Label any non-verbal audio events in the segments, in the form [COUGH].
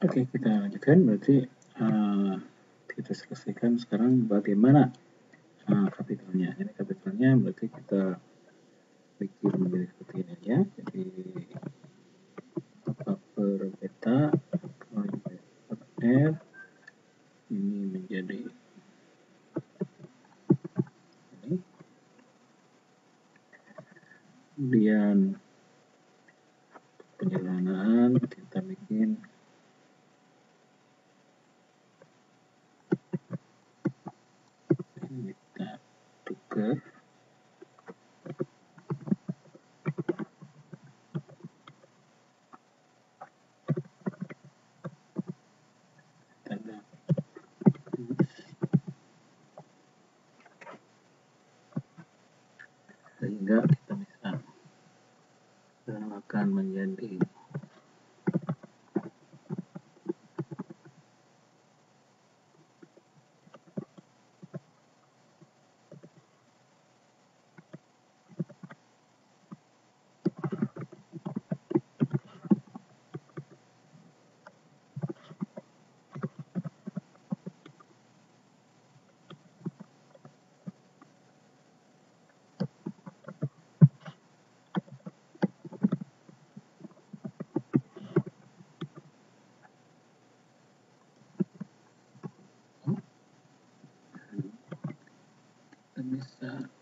Oke, kita lanjutkan. Berarti uh, kita selesaikan sekarang bagaimana uh, kapitelnya. Ini kapitelnya berarti kita bikin menjadi seperti ini ya. Jadi per beta R ini menjadi ini. Kemudian penyederhanaan kita bikin kita tukar sehingga kita bisa akan menjadi bisa demikian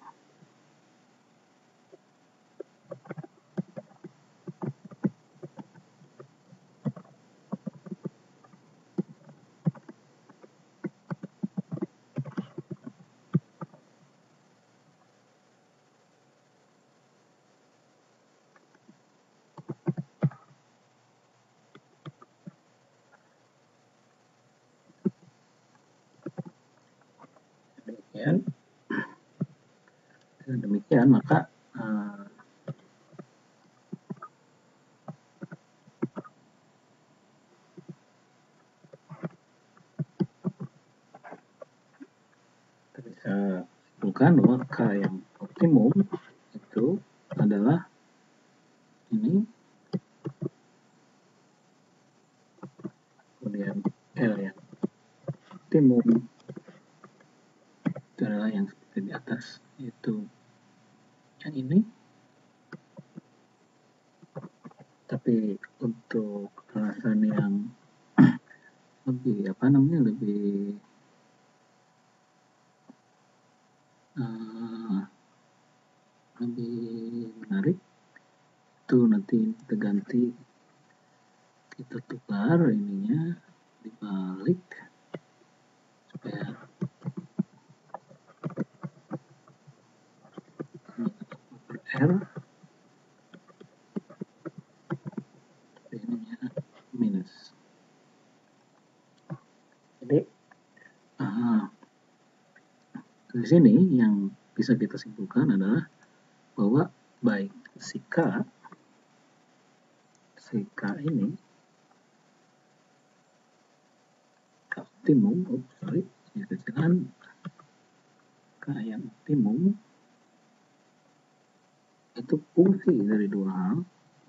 demikian maka simpulkan bahwa K yang optimum itu adalah ini. Kemudian L yang optimum itu adalah yang seperti di atas yaitu yang ini. Tapi untuk alasan yang lebih apa namanya lebih uh, lebih menarik itu nanti kita ganti kita tukar ininya dibalik supaya R ini ya minus jadi uh, di sini yang bisa kita simpulkan adalah bahwa baik si K si K ini K optimum, oh sorry, kecilan K yang optimum itu fungsi dari dua hal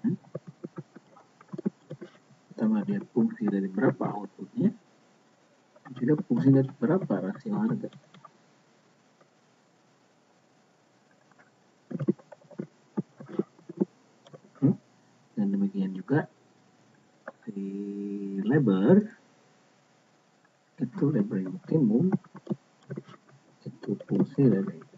ya. pertama dia fungsi dari berapa outputnya juga fungsi dari berapa rasio harga dan demikian juga si labor. Itu labor. Yang optimum itu fungsi dari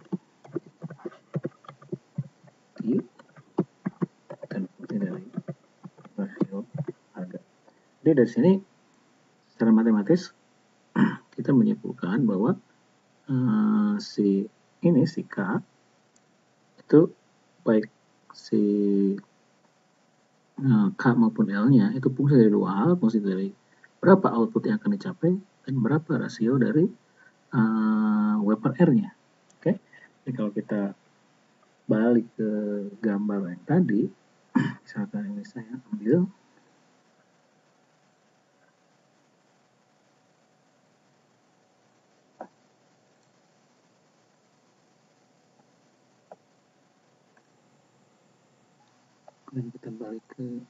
Jadi dari sini secara matematis [CLEARS THROAT] kita menyimpulkan bahwa uh, si ini si K itu baik si K maupun L-nya itu fungsi dari dua hal, fungsi dari berapa output yang akan dicapai dan berapa rasio dari uh, W per R-nya. Oke, okay? jadi kalau kita balik ke gambar yang tadi, [CLEARS THROAT] misalkan ini saya ambil kemudian kita balik ke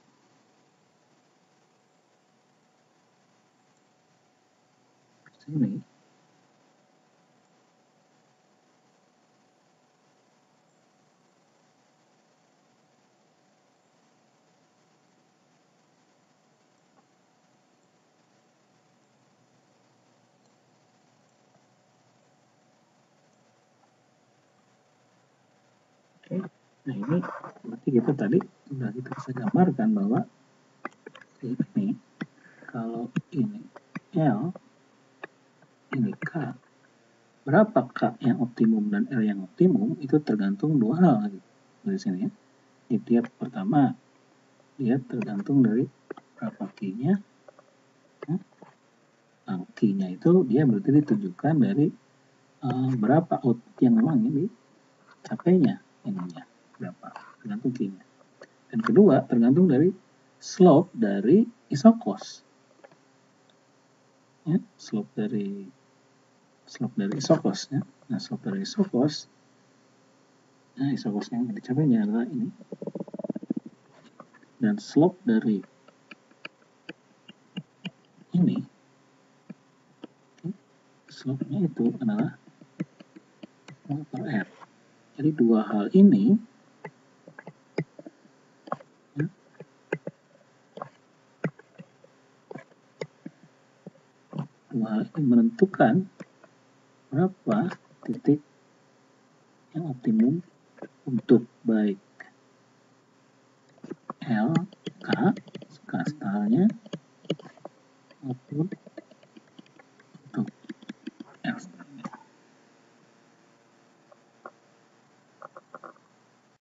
sini. Nah ini berarti kita tadi sudah kita bisa gambarkan bahwa ini kalau ini L ini K berapa K yang optimum dan L yang optimum itu tergantung dua hal gitu. dari sini ya. Jadi dia pertama dia tergantung dari berapa Q-nya ya. nah, Q-nya itu dia berarti ditujukan dari uh, berapa output yang memang ini capainya ininya berapa? Tergantung q-nya dan kedua tergantung dari slope dari isokos. Ya slope dari slope dari isokos ya. Nah slope dari isokos nah isokos yang dicapainya adalah ini. Dan slope dari ini slope-nya itu adalah 1 per R. Jadi dua hal ini menentukan berapa titik yang optimum untuk baik L, K, maupun